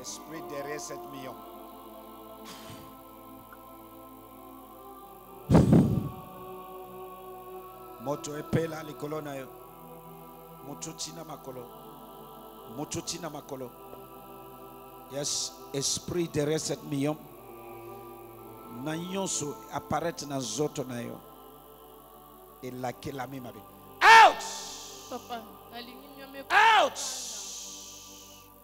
Esprit derrière cette million. moto epela likolo na yo moto tina makolo moto tina makolo yes esprit de recette million na nyonso apparaître na nzoto na yo elakelami mabe out papa nalingi nyama out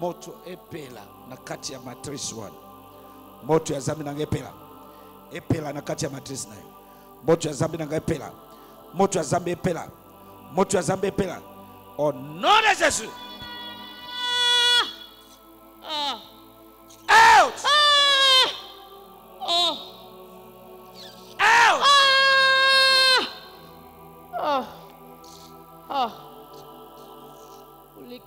moto epela na kati ya matrice wana moto ya zambi na ngai epela epela na kati ya matrice na yo moto ya zambi na ngai epela moto ya zambi epela moto ya zambi epela au nom de jésus Ah. out Ah. Oh. out Ah. Ah. Ah. Holy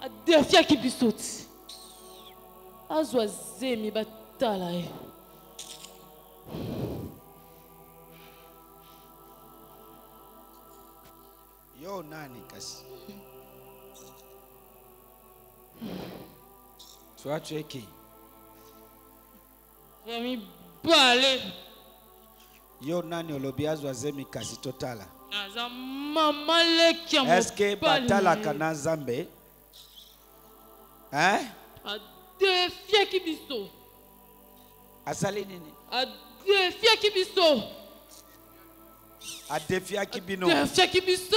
adefiaki biso ti azwa zemi batala ye yo nani kasi toi tu es qui ya mibale yo nani olobi azwa zemi kasi totala naza mama leki ya eske batalaka na nzambe hein adefiaki biso asali nini adefiaki biso adefiaki bino adefiaki biso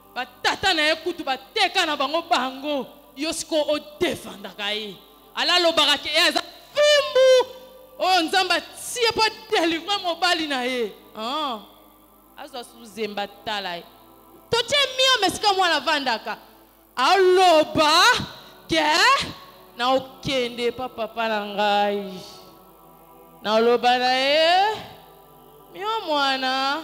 Ba tata na ye kutu ba teka na bango bango yo siko o defendaka ye. Ala lobaka ke ye aza fimbu oyo Nzambe atie po delivre mobali na ye. Ah. Azwa suzemba tala ye. Totie miome esika mwana avandaka. Aloba ke na okende pa papa na ngai. Na oloba na ye mio mwana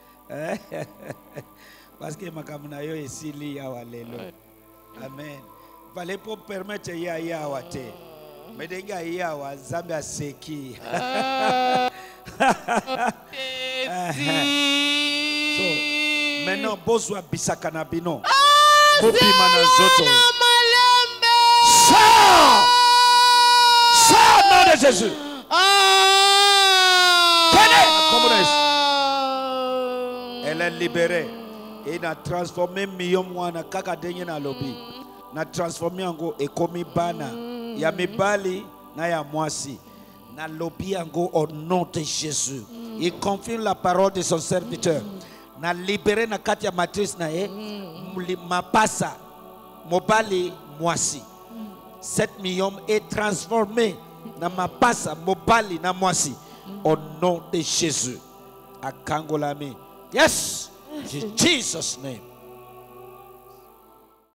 parce que makambo na yo esili yawa lelo amen fale mpo permettre ye aye awa te me ndenge aye awa nzambe aseki ah. so maintenant bozwa bisaka na bino ah, bobima na nzoto Sors Sors, nom de Jésus Elle est libérée. Et a transformé million mwana kaka denye na lobi. Na transformé yango ekomi bana ya mibali na ya mwasi. Na lobi yango au nom de Jésus. Il confirme la parole de son serviteur. Na libéré na kati ya matrice na ye mapasa mobali mwasi. 7 millions est transformé na mapasa mobali na mwasi au nom de Jésus akangolami yes in Jesus name